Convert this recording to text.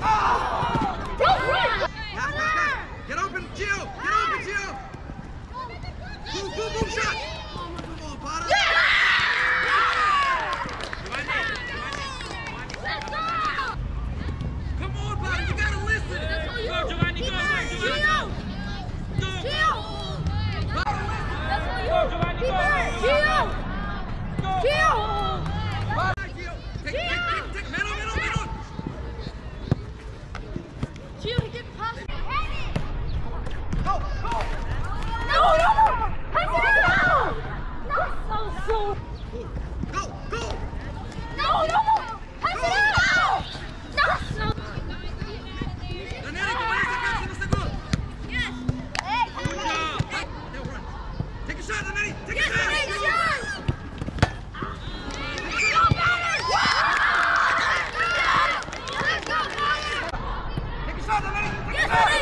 Pass, Hey!